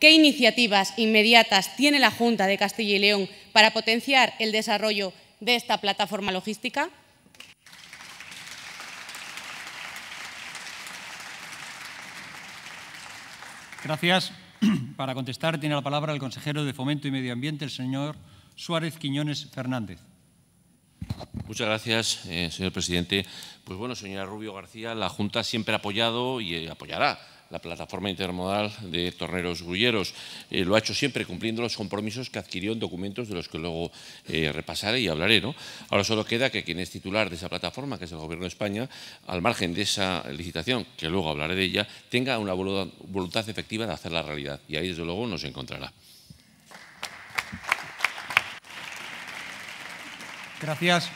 ¿Qué iniciativas inmediatas tiene la Junta de Castilla y León para potenciar el desarrollo de esta plataforma logística? Gracias. Para contestar tiene la palabra el consejero de Fomento y Medio Ambiente, el señor Suárez Quiñones Fernández. Muchas gracias, eh, señor presidente. Pues bueno, señora Rubio García, la Junta siempre ha apoyado y eh, apoyará la plataforma intermodal de torneros grulleros. Eh, lo ha hecho siempre cumpliendo los compromisos que adquirió en documentos de los que luego eh, repasaré y hablaré. ¿no? Ahora solo queda que quien es titular de esa plataforma, que es el Gobierno de España, al margen de esa licitación, que luego hablaré de ella, tenga una voluntad efectiva de hacer la realidad. Y ahí, desde luego, nos encontrará. Gracias.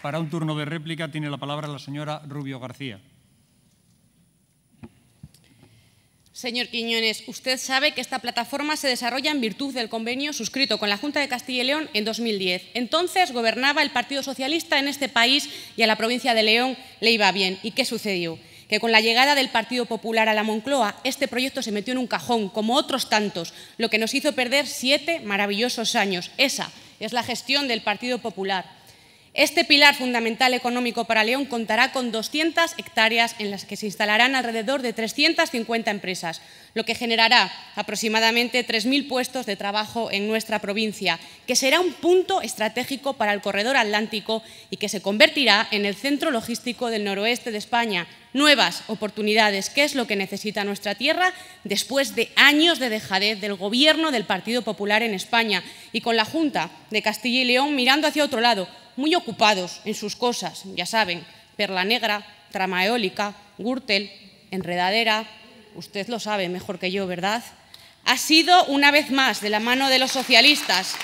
Para un turno de réplica tiene la palabra la señora Rubio García. Señor Quiñones, usted sabe que esta plataforma se desarrolla en virtud del convenio suscrito con la Junta de Castilla y León en 2010. Entonces gobernaba el Partido Socialista en este país y a la provincia de León le iba bien. ¿Y qué sucedió? Que con la llegada del Partido Popular a la Moncloa, este proyecto se metió en un cajón, como otros tantos, lo que nos hizo perder siete maravillosos años. Esa es la gestión del Partido Popular. Este pilar fundamental económico para León contará con 200 hectáreas en las que se instalarán alrededor de 350 empresas, lo que generará aproximadamente 3.000 puestos de trabajo en nuestra provincia, que será un punto estratégico para el corredor atlántico y que se convertirá en el centro logístico del noroeste de España. Nuevas oportunidades, que es lo que necesita nuestra tierra después de años de dejadez del Gobierno del Partido Popular en España y con la Junta de Castilla y León mirando hacia otro lado, muy ocupados en sus cosas, ya saben, perla negra, trama eólica, Gürtel, enredadera, usted lo sabe mejor que yo, ¿verdad? Ha sido una vez más de la mano de los socialistas,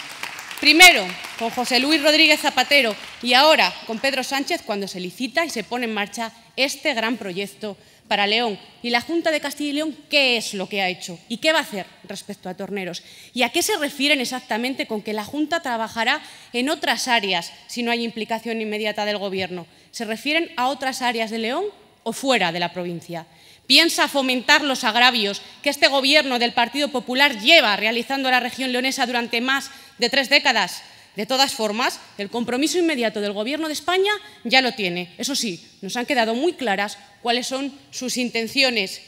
primero con José Luis Rodríguez Zapatero y ahora con Pedro Sánchez cuando se licita y se pone en marcha este gran proyecto para León. ¿Y la Junta de Castilla y León qué es lo que ha hecho? ¿Y qué va a hacer respecto a torneros? ¿Y a qué se refieren exactamente con que la Junta trabajará en otras áreas si no hay implicación inmediata del Gobierno? ¿Se refieren a otras áreas de León o fuera de la provincia? ¿Piensa fomentar los agravios que este Gobierno del Partido Popular lleva realizando a la región leonesa durante más de tres décadas? De todas formas, el compromiso inmediato del Gobierno de España ya lo tiene. Eso sí, nos han quedado muy claras cuáles son sus intenciones.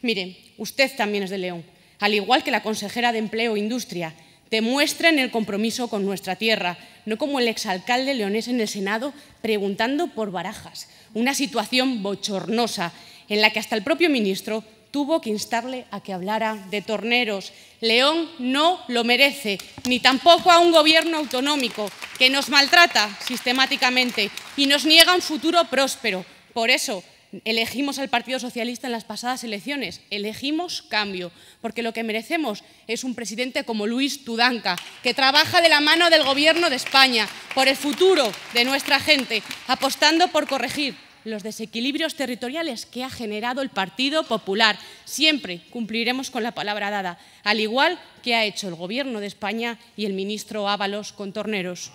Miren, usted también es de León, al igual que la consejera de Empleo e Industria. Demuestren el compromiso con nuestra tierra, no como el exalcalde leonés en el Senado preguntando por barajas. Una situación bochornosa en la que hasta el propio ministro tuvo que instarle a que hablara de torneros. León no lo merece, ni tampoco a un gobierno autonómico que nos maltrata sistemáticamente y nos niega un futuro próspero. Por eso elegimos al Partido Socialista en las pasadas elecciones, elegimos cambio, porque lo que merecemos es un presidente como Luis Tudanca, que trabaja de la mano del Gobierno de España por el futuro de nuestra gente, apostando por corregir los desequilibrios territoriales que ha generado el Partido Popular. Siempre cumpliremos con la palabra dada, al igual que ha hecho el Gobierno de España y el ministro Ábalos con Torneros.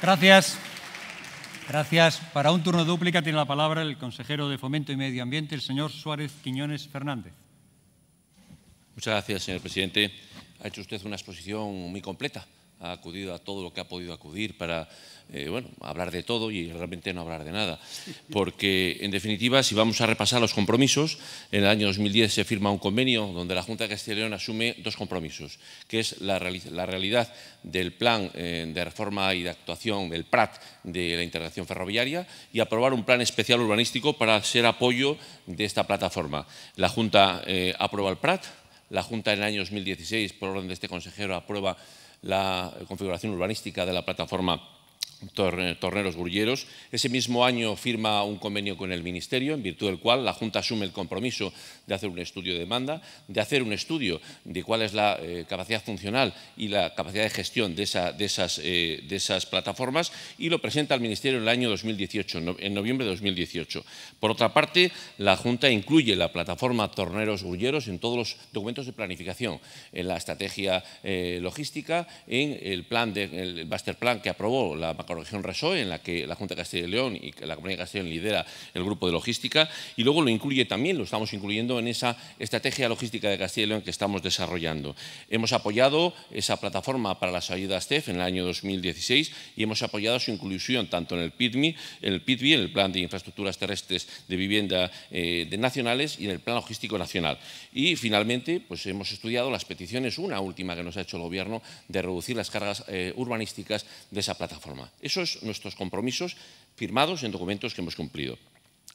Gracias. Gracias. Para un turno dúplica tiene la palabra el consejero de Fomento y Medio Ambiente, el señor Suárez Quiñones Fernández. Muchas gracias, señor presidente. Ha hecho usted una exposición muy completa, ha acudido a todo lo que ha podido acudir para eh, bueno, hablar de todo y realmente no hablar de nada. Porque, en definitiva, si vamos a repasar los compromisos, en el año 2010 se firma un convenio donde la Junta de Castilla y León asume dos compromisos, que es la, realidad del plan eh, de reforma y de actuación del PRAT de la integración ferroviaria y aprobar un plan especial urbanístico para ser apoyo de esta plataforma. La Junta eh, aprueba el PRAT, la Junta en el año 2016, por orden de este consejero, aprueba la configuración urbanística de la plataforma Torneros Burgueros. Ese mismo año firma un convenio con el Ministerio, en virtud del cual la Junta asume el compromiso de hacer un estudio de demanda, de hacer un estudio de cuál es la eh, capacidad funcional y la capacidad de gestión de, esas, eh, de, esas, plataformas y lo presenta al Ministerio en el año 2018, en noviembre de 2018. Por otra parte, la Junta incluye la plataforma Torneros Burgueros en todos los documentos de planificación, en la estrategia eh, logística, en el plan de, el master plan que aprobó la por región RESOE, en la que la Junta de Castilla y León y la Comunidad de Castilla y León lidera el grupo de logística, y luego lo incluye también, lo estamos incluyendo en esa estrategia logística de Castilla y León que estamos desarrollando. Hemos apoyado esa plataforma para las ayudas CEF en el año 2016 y hemos apoyado su inclusión tanto en el PIDMI, en el PIDBI, en el Plan de Infraestructuras Terrestres de Vivienda eh, de Nacionales y en el Plan Logístico Nacional. Y finalmente, pues hemos estudiado las peticiones, una última que nos ha hecho el Gobierno, de reducir las cargas eh, urbanísticas de esa plataforma. Esos son nuestros compromisos firmados en documentos que hemos cumplido.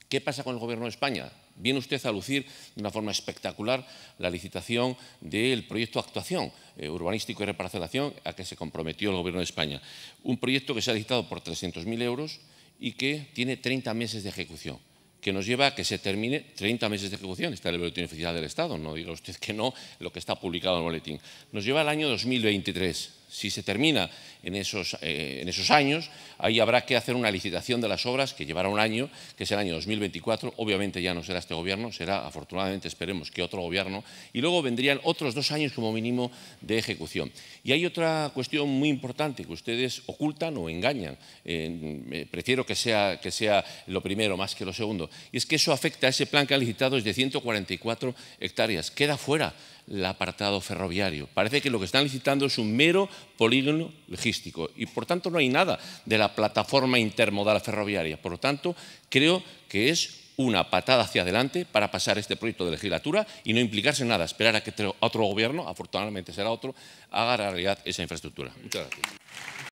¿Qué pasa con el Gobierno de España? Viene usted a lucir de una forma espectacular la licitación del proyecto actuación eh, urbanístico y reparación a que se comprometió el Gobierno de España. Un proyecto que se ha licitado por 300.000 euros y que tiene 30 meses de ejecución que nos lleva a que se termine 30 meses de ejecución, está el boletín oficial del Estado, no diga usted que no, lo que está publicado en el boletín. Nos lleva al año 2023, si se termina en esos, eh, en esos, años, ahí habrá que hacer una licitación de las obras que llevará un año, que es el año 2024. Obviamente ya no será este gobierno, será afortunadamente, esperemos, que otro gobierno. Y luego vendrían otros dos años como mínimo de ejecución. Y hay otra cuestión muy importante que ustedes ocultan o engañan. Eh, prefiero que sea, que sea lo primero más que lo segundo. Y es que eso afecta a ese plan que han licitado es de 144 hectáreas. Queda fuera el apartado ferroviario. Parece que lo que están licitando es un mero polígono logístico y por tanto no hay nada de la plataforma intermodal ferroviaria. Por lo tanto, creo que es una patada hacia adelante para pasar este proyecto de legislatura y no implicarse en nada, esperar a que otro gobierno, afortunadamente será otro, haga realidad esa infraestructura. Muchas gracias.